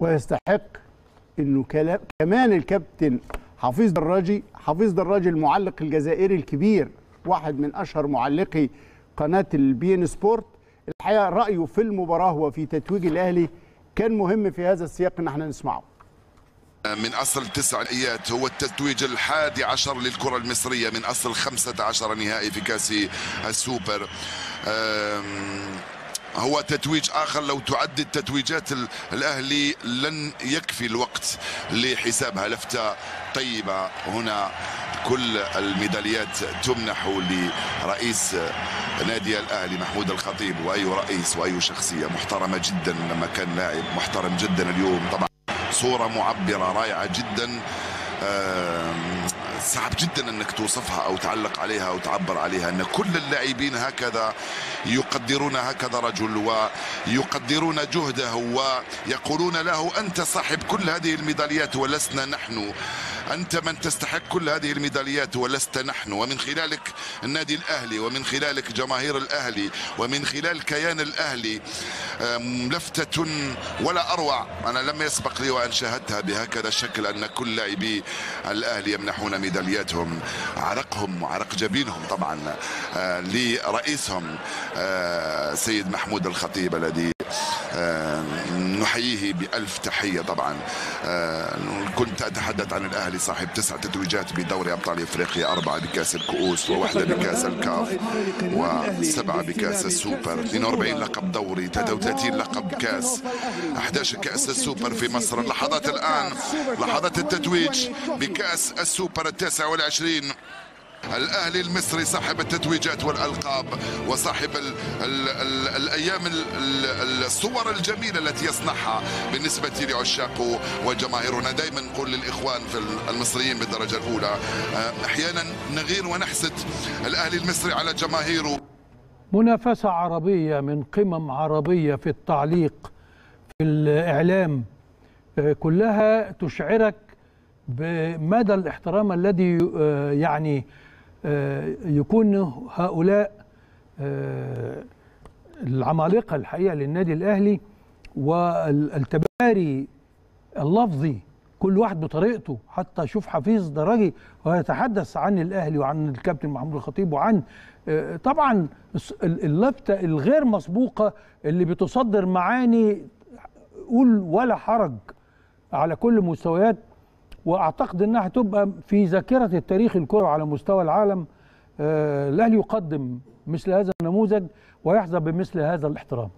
ويستحق إنه كمان الكابتن حفيظ دراجي حفيظ دراجي المعلق الجزائري الكبير واحد من أشهر معلقي قناة ال beIN Sports. الحقيقة رأيه في المباراة وفي تتويج الأهلي كان مهم في هذا السياق إن إحنا نسمعه. من أصل تسع نهائيات هو التتويج الحادي عشر للكرة المصرية من أصل خمسة عشر نهائي في كأس السوبر. هو تتويج آخر. لو تعد التتويجات ال- الأهلي لن يكفي الوقت لحسابها لفتة طيبة هنا كل الميداليات تمنح لرئيس نادي الأهلي محمود الخطيب. وأي رئيس وأي شخصية محترمة جدا لما كان لاعب محترم جدا اليوم. طبعا صورة معبرة رائعة جدا. صعب جدا إنك توصفها أو تعلق عليها أو تعبر عليها إن كل اللاعبين هكذا يقدرون هكذا رجل ويقدرون جهده ويقولون له أنت صاحب كل هذه الميداليات ولسنا نحن. أنت من تستحق كل هذه الميداليات ولست نحن. ومن خلالك النادي الأهلي ومن خلالك جماهير الأهلي ومن خلال كيان الأهلي آم، لفتة ولا أروع. أنا لم يسبق لي وأن شاهدتها بهكذا الشكل أن كل لاعبي الأهلي يمنحون ميدالياتهم. عرقهم وعرق جبينهم طبعا آه، لرئيسهم آه، سيد محمود الخطيب الذي نحييه بألف تحية طبعا. آه، كنت أتحدث عن الأهلي صاحب تسع تتويجات بدوري أبطال إفريقيا أربعة بكأس الكؤوس وواحدة بكأس الكاف وسبعة بكأس السوبر 42 لقب دوري 33 لقب كأس 11 كأس السوبر في مصر. اللحظات الآن لحظات التتويج بكأس السوبر التاسع والعشرين. الأهلي المصري صاحب التتويجات والألقاب وصاحب ال ال ال الأيام ال ال الصور الجميلة التي يصنعها بالنسبة لعشاقه وجماهيرنا. دائما نقول للإخوان في المصريين بالدرجة الأولى آه، أحيانا نغير ونحسد الأهلي المصري على جماهيره. منافسة عربية من قمم عربية في التعليق في الإعلام آه، كلها تشعرك بمدى الاحترام الذي آه، يعني يكون هؤلاء آه، العمالقة الحقيقة للنادي الأهلي والتباري اللفظي كل واحد بطريقته. حتى شوف حفيظ دراجي وهو يتحدث عن الأهلي وعن الكابتن محمود الخطيب وعن آه، طبعا الس- ال- اللفتة الغير مسبوقة اللي بتصدر معاني قول ولا حرج على كل مستويات وأعتقد إنها هتبقى في ذاكرة التاريخ الكروي على مستوى العالم آه، الاهلي يقدم مثل هذا النموذج ويحظى بمثل هذا الاحترام.